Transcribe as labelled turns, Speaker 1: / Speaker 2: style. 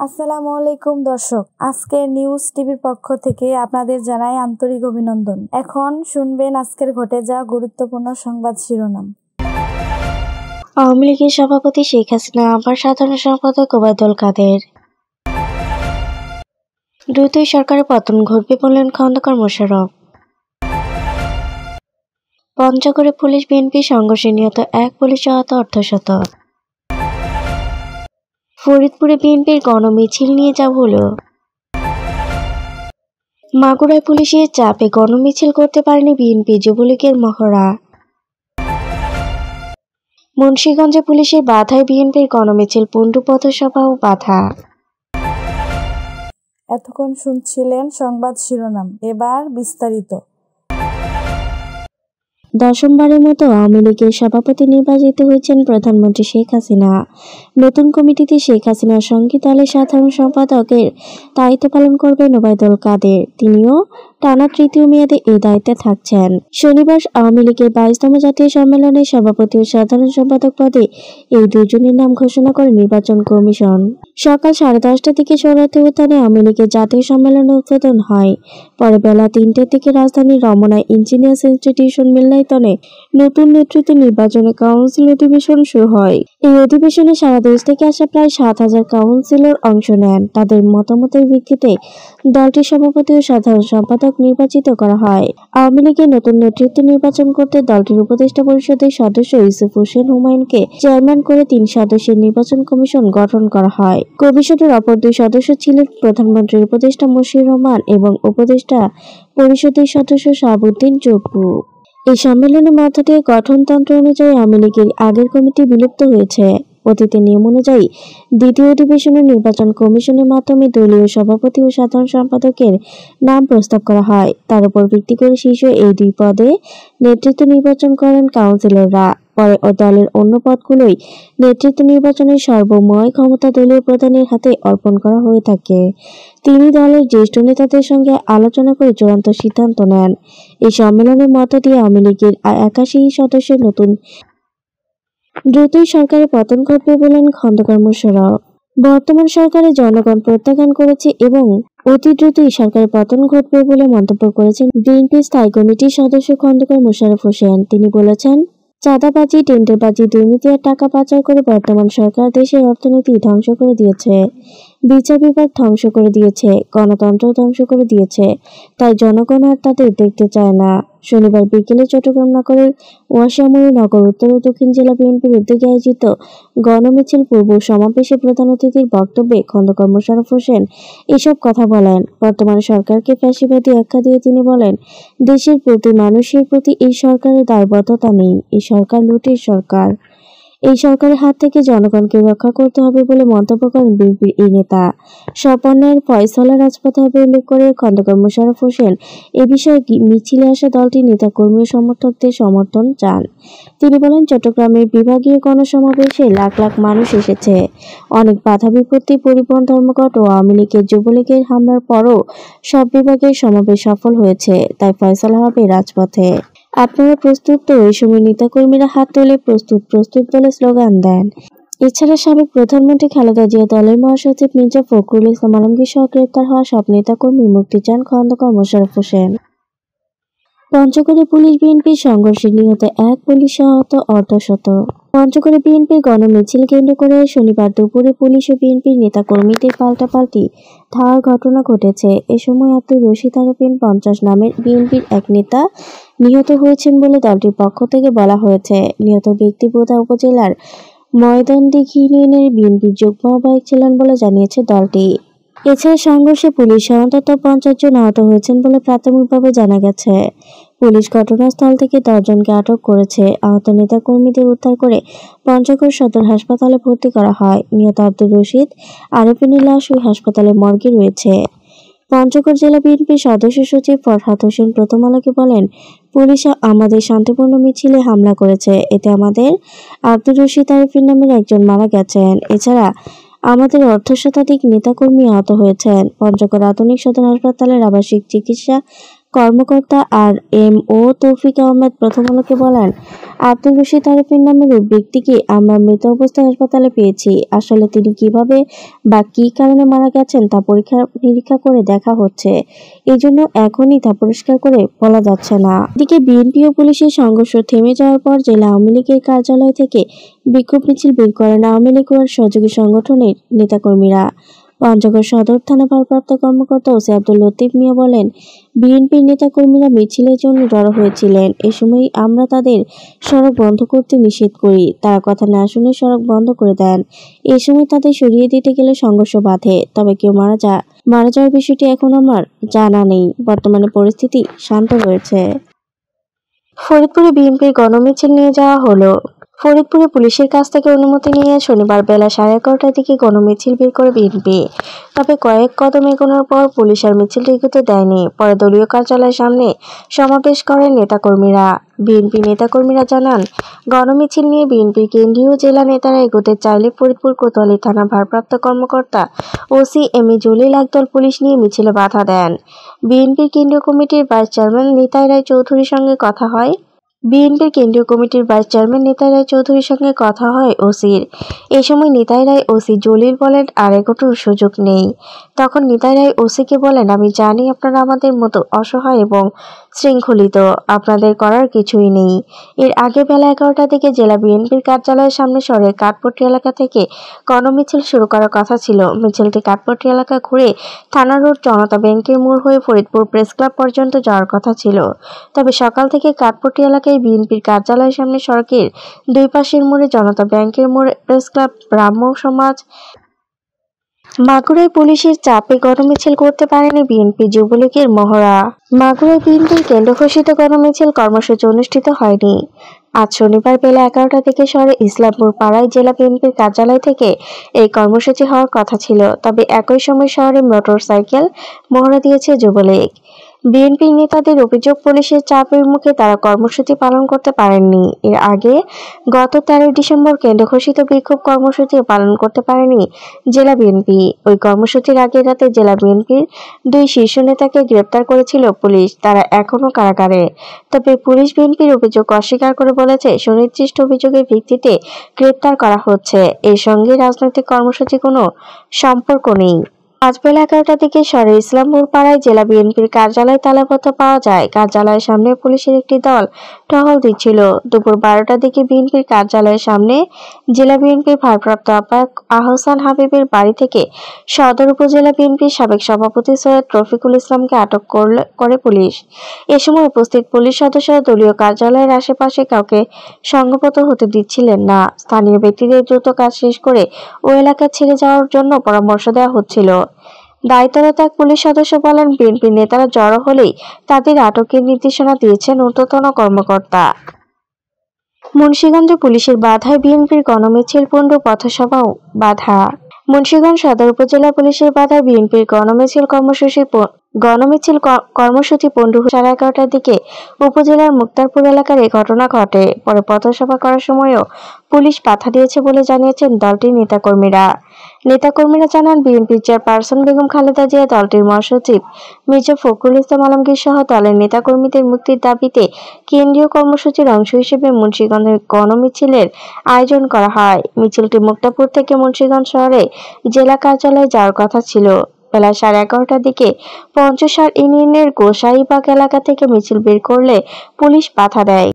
Speaker 1: আসসালামু আলাইকুম দর্শক, আজকে নিউজ টিভির পক্ষ থেকে আপনাদের জানাই আন্তরিক অভিনন্দন। এখন শুনবেন আজকের ঘটে যাওয়া গুরুত্বপূর্ণ সংবাদ শিরোনাম।
Speaker 2: আওয়ামী লীগের সভাপতি শেখ হাসিনা, আবার সাধারণ সম্পাদক ওবায়দুল কাদের। দ্রুতই সরকারের পতন ঘটবে বললেন খন্দকার মোশাররফ। পঞ্চগড়ে পুলিশ, বিএনপি সংঘর্ষে নিহত এক পুলিশ আহত অর্ধশত। ফরিদপুরে বিএনপির গণমিছিল নিয়ে যা হলো। মাগুরায় পুলিশের চাপে গণমিছিল করতে পারেনি বিএনপি যুবলীগের মহড়া। মুন্সীগঞ্জে পুলিশের বাধায় বিএনপির গণমিছিল পণ্ডু পথসভাও বাধা।
Speaker 1: এতক্ষণ শুনছিলেন সংবাদ শিরোনাম। এবার বিস্তারিত।
Speaker 2: দশমবারের মতো আওয়ামী লীগের সভাপতি নির্বাচিত হয়েছেন প্রধানমন্ত্রী শেখ হাসিনা। নতুন কমিটিতে শেখ হাসিনা সংগীত দলের সাধারণ সম্পাদকের দায়িত্ব পালন করবেন ওবায়দুল কাদের। তিনিও টানা তৃতীয় মেয়াদে এই দায়িত্বে থাকছেন। শনিবার আওয়ামী লীগের বাইশতম জাতীয় সম্মেলনে সভাপতি ও সাধারণ সম্পাদক পদে এই দুজনের নাম ঘোষণা করে নির্বাচন কমিশন। সকাল সাড়ে দশটার দিকে সৌরাতে উদ্যানে আওয়ামী লীগের জাতীয় সম্মেলন উদ্বোধন হয়। পরে বেলা তিনটের দিকে রাজধানীর রমনা ইঞ্জিনিয়ার্স ইনস্টিটিউশন মিলনায়তনে নতুন নেতৃত্ব নির্বাচনে কাউন্সিল অধিবেশন শুরু হয়। এই অধিবেশনে সারা দেশ থেকে আসা প্রায় সাত হাজার কাউন্সিলর অংশ নেন। তাদের মতামতের ভিত্তিতে দলটির সভাপতি ও সাধারণ সম্পাদক নির্বাচিত করা হয়। আওয়ামী লীগের নতুন নেতৃত্ব নির্বাচন করতে দলটির উপদেষ্টা পরিষদের সদস্য ইউসুফ হোসেন হুমায়ুনকে চেয়ারম্যান করে তিন সদস্যের নির্বাচন কমিশন গঠন করা হয়। কমিশনের অপর দুই সদস্য ছিলেন প্রধানমন্ত্রীর উপদেষ্টা মশির রহমান এবং উপদেষ্টা পরিষদের সদস্য শাহাবুদ্দিন চপ্পু এই সম্মেলনের মধ্য দিয়ে গঠনতন্ত্র অনুযায়ী আওয়ামী লীগের আগের কমিটি বিলুপ্ত হয়েছে। অতীতের নিয়ম অনুযায়ী দ্বিতীয় অধিবেশনে নির্বাচন কমিশনের মাধ্যমে দলীয় সভাপতি ও সাধারণ সম্পাদকের নাম প্রস্তাব করা হয়। তার উপর ভিত্তি করে শীর্ষ এই দুই পদে নেতৃত্ব নির্বাচন করেন কাউন্সিলররা। পরে ও দলের অন্য পদগুলোই নেতৃত্ব নির্বাচনের সর্বময় ক্ষমতা দলীয় প্রধানের হাতে অর্পণ করা হয়ে থাকে। তিনি দলের জ্যেষ্ঠ নেতাদের সঙ্গে আলোচনা করে চূড়ান্ত সিদ্ধান্ত নেন। এই সম্মেলনের মধ্য দিয়ে আওয়ামী লীগের একাশি সদস্যের নতুন দ্রুতই সরকারের পতন ঘটবে বলেন খন্দকার মোশারফ। বর্তমান সরকারের জনগণ প্রত্যাখ্যান করেছে এবং অতি দ্রুতই সরকারের পতন ঘটবে বলে মন্তব্য করেছেন বিএনপি স্থায়ী কমিটির সদস্য খন্দকার মোশারফ হোসেন। তিনি বলেছেন, চাঁদাবাজি, টেন্ডারবাজি দুর্নীতি আর টাকা পাচার করে বর্তমান সরকার দেশের অর্থনীতি ধ্বংস করে দিয়েছে। বিচার বিভাগ ধ্বংস করে দিয়েছে, গণতন্ত্র ধ্বংস করে দিয়েছে। তাই জনগণ আর তাদের দেখতে চায় না। শনিবার বিকেলে চট্টগ্রাম নগরের ওয়াশামুড়ি নগর, উত্তর ও দক্ষিণ জেলা বিএনপির উদ্যোগে আয়োজিত গণমিছিল পূর্ব সমাবেশে প্রধান অতিথির বক্তব্যে খন্দকার মোশাররফ হোসেন এসব কথা বলেন। বর্তমান সরকারকে ফ্যাসিবাদী আখ্যা দিয়ে তিনি বলেন, দেশের প্রতি মানুষের প্রতি এই সরকারের দায়বদ্ধতা নেই। এই সরকার লুটের সরকার। এই সরকারের হাত থেকে জনগণকে রক্ষা করতে হবে বলে মন্তব্য করেন বিএনপির এই নেতা। স্বপনের ফয়সলা রাজপথে হবে উল্লেখ করে খন্দকার মোশাররফ হোসেন এ বিষয়ে মিছিলে আসা দলটির নেতাকর্মী ও সমর্থকদের সমর্থন চান। তিনি বলেন চট্টগ্রামের বিভাগীয় গণসমাবেশে লাখ লাখ মানুষ এসেছে। অনেক বাধা বিপত্তি, পরিবহন ধর্মঘট ও আওয়ামী লীগের যুবলীগের হামলার পরও সব বিভাগের সমাবেশ সফল হয়েছে, তাই ফয়সলা হবে রাজপথে। আপনারা প্রস্তুত তো ওই সময় নেতাকর্মীরা হাত তুলে প্রস্তুত প্রস্তুত বলে স্লোগান দেন। এছাড়া সাবেক প্রধানমন্ত্রী খালেদা জিয়া দলের মহাসচিব মির্জা ফখরুল ইসলাম আলমগীর সহ গ্রেপ্তার হওয়া সব নেতাকর্মীর মুক্তি চান খন্দকার মোশাররফ হোসেন। পঞ্চগড়ে পুলিশ বিএনপির সংঘর্ষে নিহত এক পুলিশ আহত অর্ধশত। পঞ্চগড়ে বিএনপির গণমিছিল কেন্দ্র করে শনিবার দুপুরে পুলিশ ও বিএনপির নেতাকর্মীদের পাল্টাপাল্টি ধাওয়ার ঘটনা ঘটেছে। এ সময় আব্দুর রশিদ আরফিন পঞ্চাশ নামের বিএনপির এক নেতা নিহত হয়েছেন বলে দলটির পক্ষ থেকে বলা হয়েছে। নিহত ব্যক্তি বোধা উপজেলার ময়দানদিঘি ইউনিয়নের বিএনপির যুগ্ম আহ্বায়ক ছিলেন বলে জানিয়েছে দলটি। এছাড়া সংঘর্ষে পুলিশ অন্তত পঞ্চাশ জন আহত হয়েছেন বলে প্রাথমিকভাবে জানা গেছে। পুলিশ ঘটনাস্থল থেকে দশজনকে আটক করেছে। আহত নেতা কর্মীদের উদ্ধার করে পঞ্চগড় সদর হাসপাতালে ভর্তি করা হয়। নিহত আব্দুর রশিদ আরফিনের লাশ ওই হাসপাতালে মর্গে রয়েছে। পঞ্চগড় জেলা বিএনপির সদস্য সচিব ফরহাদ হোসেন প্রথম আলোকে বলেন, পুলিশ আমাদের শান্তিপূর্ণ মিছিলে হামলা করেছে। এতে আমাদের আব্দুর রশিদ আরিফিন নামের একজন মারা গেছেন। এছাড়া আমাদের অর্ধ শতাধিক নেতাকর্মী আহত হয়েছেন। পঞ্চগড় আধুনিক সদর হাসপাতালের আবাসিক চিকিৎসা কর্মকর্তা আর এম ও তৌফিক আহমেদ প্রথম আলোকে বলেন, আব্দুল রশিদ আরিফিন নামের ওই ব্যক্তিকে আমরা মৃত অবস্থায় হাসপাতালে পেয়েছি। আসলে তিনি কীভাবে বা কি কারণে মারা গেছেন তা পরীক্ষা নিরীক্ষা করে দেখা হচ্ছে। এই জন্য এখনই তা পরিষ্কার করে বলা যাচ্ছে না। এদিকে বিএনপি ও পুলিশের সংঘর্ষ থেমে যাওয়ার পর জেলা আওয়ামী লীগের কার্যালয় থেকে বিক্ষোভ মিছিল বের করেন আওয়ামী লীগ ও সহযোগী সংগঠনের নেতাকর্মীরা। পঞ্চগড় সদর থানা ভারপ্রাপ্ত কর্মকর্তা ওসি আব্দুল লতিফ মিয়া বলেন বিএনপির নেতাকর্মীরা মিছিলের জন্য জড়ো হয়েছিলেন। এ সময় আমরা তাদের সড়ক বন্ধ করতে নিষেধ করি। তারা কথা না শুনে সড়ক বন্ধ করে দেন। এ সময় তাদের সরিয়ে দিতে গেলে সংঘর্ষ বাধে। তবে কেউ মারা যা, মারা যাওয়ার বিষয়টি এখন আমার জানা নেই। বর্তমানে পরিস্থিতি শান্ত রয়েছে। ফরিদপুরে বিএনপির গণমিছিল নিয়ে যাওয়া হলো। ফরিদপুরে পুলিশের কাছ থেকে অনুমতি নিয়ে শনিবার বেলা সাড়ে এগারোটার দিকে গণমিছিল বের করে বিএনপি। তবে কয়েক কদম এগোনোর পর পুলিশ আর মিছিল এগোতে দেয়নি। পরে দলীয় কার্যালয়ের সামনে সমাবেশ করেন নেতাকর্মীরা। বিএনপি নেতাকর্মীরা জানান, গণমিছিল নিয়ে বিএনপির কেন্দ্রীয় জেলা নেতারা এগোতে চাইলে ফরিদপুর কোতোয়ালি থানা ভারপ্রাপ্ত কর্মকর্তা ওসি এম এ জলিল একদল পুলিশ নিয়ে মিছিলে বাধা দেন। বিএনপির কেন্দ্রীয় কমিটির ভাইস চেয়ারম্যান নিতাই রায় চৌধুরীর সঙ্গে কথা হয়। বিএনপির কেন্দ্রীয় কমিটির ভাইস চেয়ারম্যান নিতাই রায় চৌধুরীর সঙ্গে কথা হয় ওসির। এ সময় নিতাই রায় ওসি জলিল বলেন, আর এগোটোর সুযোগ নেই। তখন নিতাই রায় ওসিকে বলেন, আমি জানি আপনারা আমাদের মতো অসহায় এবং শৃঙ্খলিত। আপনাদের করার কিছুই নেই। এর আগে বেলা এগারোটা থেকে জেলা বিএনপির কার্যালয়ের সামনে সরে কাঠপট্টি এলাকা থেকে গণমিছিল শুরু করার কথা ছিল। মিছিলটি কাঠপট্টি এলাকা ঘুরে থানা রোড জনতা ব্যাংকের মোড় হয়ে ফরিদপুর প্রেস ক্লাব পর্যন্ত যাওয়ার কথা ছিল। তবে সকাল থেকে কাঠপট্টি এলাকায় বিএনপির কার্যালয়ের সামনে সড়কের দুই পাশের মোড়ে জনতা ব্যাংকের মোড়ে প্রেস ক্লাব ব্রাহ্ম সমাজ। মাগুরায় পুলিশের চাপে গণমিছিল করতে পারেনি বিএনপি যুবলীগের মহড়া। মাগুরায় বিএনপির কেন্দ্র ঘোষিত গণমিছিল কর্মসূচি অনুষ্ঠিত হয়নি। আজ শনিবার বেলা এগারোটা থেকে শহরে ইসলামপুর পাড়ায় জেলা বিএনপির কার্যালয় থেকে এই কর্মসূচি হওয়ার কথা ছিল। তবে একই সময় শহরে মোটর সাইকেল মহড়া দিয়েছে যুবলীগ। বিএনপি নেতাদের অভিযোগ পুলিশের চাপের মুখে তারা কর্মসূচি পালন করতে পারেননি। এর আগে গত তেরোই ডিসেম্বর কেন্দ্র ঘোষিত বিক্ষোভ কর্মসূচি পালন করতে পারেনি জেলা বিএনপি। ওই কর্মসূচির আগের রাতে জেলা বিএনপির দুই শীর্ষ নেতাকে গ্রেপ্তার করেছিল পুলিশ, তারা এখনও কারাগারে। তবে পুলিশ বিএনপির অভিযোগ অস্বীকার করে বলেছে, সুনির্দিষ্ট অভিযোগের ভিত্তিতে গ্রেপ্তার করা হচ্ছে। এর সঙ্গে রাজনৈতিক কর্মসূচি কোনো সম্পর্ক নেই। আজ বেলা এগারোটার দিকে শহরের ইসলামপুর পাড়ায় জেলা বিএনপির কার্যালয় তালাবদ্ধ পাওয়া যায়। কার্যালয়ের সামনে পুলিশের একটি দল টহল দিচ্ছিল। দুপুর বারোটার দিকে বিএনপির কার্যালয়ের সামনে জেলা বিএনপির ভারপ্রাপ্ত আহ্বায়ক আহসান হাবিবের বাড়ি থেকে সদর উপজেলা বিএনপির সাবেক সভাপতি সৈয়দ রফিকুল ইসলামকে আটক করে পুলিশ। এ সময় উপস্থিত পুলিশ সদস্যরা দলীয় কার্যালয়ের আশেপাশে কাউকে সংঘবদ্ধ হতে দিচ্ছিলেন না। স্থানীয় ব্যক্তিদের দ্রুত কাজ শেষ করে ও এলাকা ছেড়ে যাওয়ার জন্য পরামর্শ দেওয়া হচ্ছিল। দায়িত্বরত এক পুলিশ সদস্য বলেন, বিএনপি নেতারা জড়ো হলেই তাদের আটকের নির্দেশনা দিয়েছেন ঊর্ধ্বতন কর্মকর্তা। মুন্সিগঞ্জে পুলিশের বাধায় বিএনপির গণমিছিল পণ্ড পথসভাও বাধা। মুন্সিগঞ্জ সদর উপজেলা পুলিশের বাধায় বিএনপির গণমিছিল কর্মসূচির গণমিছিল কর্মসূচি পণ্ডু সাড়ে এগারোটার দিকে উপজেলার মুক্তারপুর এলাকার এই ঘটনা ঘটে। পরে পথসভা করার সময়ও পুলিশ বাধা দিয়েছে বলে জানিয়েছেন দলটির নেতাকর্মীরা। নেতাকর্মীরা জানান, বিএনপির চেয়ারপারসন বেগম খালেদা জিয়া দলটির মহাসচিব মির্জা ফখরুল ইসলাম আলমগীর সহ দলের নেতাকর্মীদের মুক্তির দাবিতে কেন্দ্রীয় কর্মসূচির অংশ হিসেবে মুন্সিগঞ্জের গণমিছিলের আয়োজন করা হয়। মিছিলটি মুক্তাপুর থেকে মুন্সিগঞ্জ শহরে জেলা কার্যালয়ে যাওয়ার কথা ছিল। বেলা সাড়ে এগারোটার দিকে পঞ্চসার ইউনিয়নের গোসাইবাগ এলাকা থেকে মিছিল বের করলে পুলিশ বাধা দেয়।